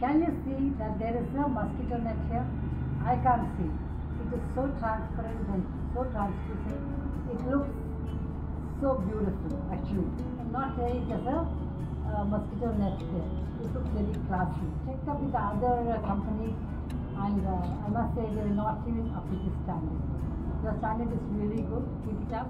Can you see that there is a mosquito net here? I can't see. It is so transparent and so translucent. It looks so beautiful actually. I'm not saying it is a uh, mosquito net here. It looks very classy. Check up with the other uh, companies and uh, I must say they are not even up to this standard. The standard is really good. Keep it up.